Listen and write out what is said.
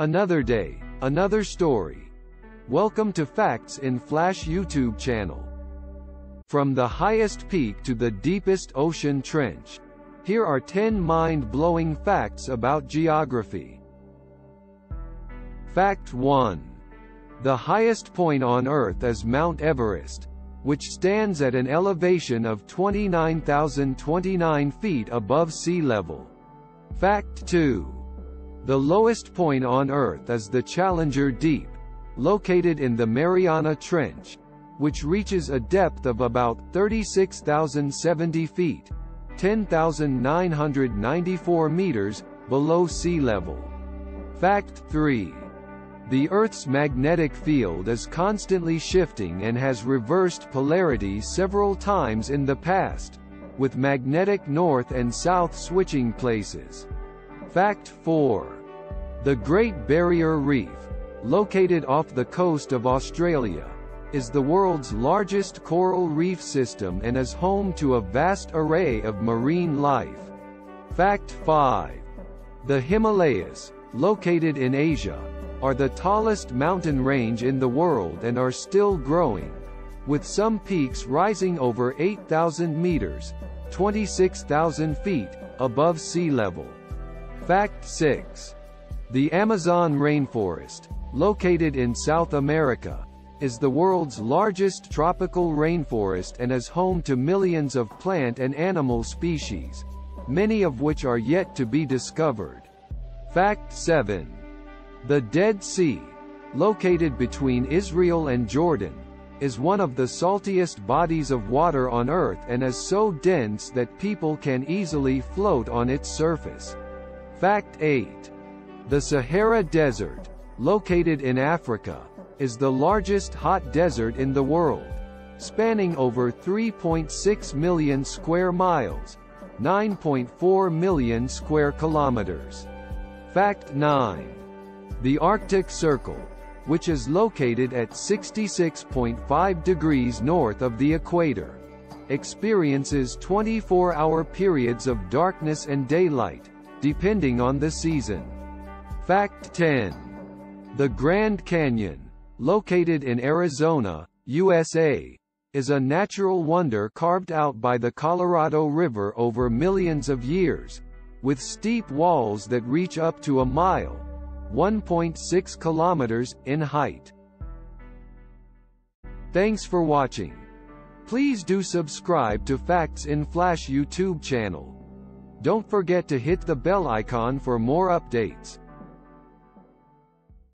Another day, another story. Welcome to Facts in Flash YouTube channel. From the highest peak to the deepest ocean trench. Here are 10 mind-blowing facts about geography. Fact 1. The highest point on Earth is Mount Everest, which stands at an elevation of 29,029 feet above sea level. Fact 2. The lowest point on Earth is the Challenger Deep, located in the Mariana Trench, which reaches a depth of about 36,070 feet, 10,994 meters, below sea level. Fact 3. The Earth's magnetic field is constantly shifting and has reversed polarity several times in the past, with magnetic north and south switching places. Fact 4. The Great Barrier Reef, located off the coast of Australia, is the world's largest coral reef system and is home to a vast array of marine life. Fact 5. The Himalayas, located in Asia, are the tallest mountain range in the world and are still growing, with some peaks rising over 8,000 meters, 26,000 feet, above sea level. Fact 6. The Amazon rainforest, located in South America, is the world's largest tropical rainforest and is home to millions of plant and animal species, many of which are yet to be discovered. Fact 7. The Dead Sea, located between Israel and Jordan, is one of the saltiest bodies of water on Earth and is so dense that people can easily float on its surface. Fact 8. The Sahara Desert, located in Africa, is the largest hot desert in the world, spanning over 3.6 million square miles, 9.4 million square kilometers. Fact 9. The Arctic Circle, which is located at 66.5 degrees north of the equator, experiences 24-hour periods of darkness and daylight, depending on the season. Fact 10. The Grand Canyon, located in Arizona, USA, is a natural wonder carved out by the Colorado River over millions of years, with steep walls that reach up to a mile, 1.6 kilometers, in height. Thanks for watching. Please do subscribe to Facts in Flash YouTube channel. Don't forget to hit the bell icon for more updates.